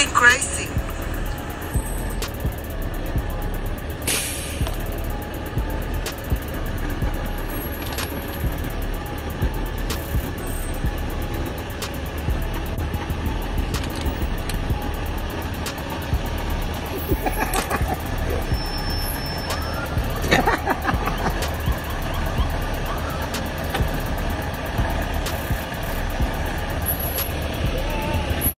something crazy.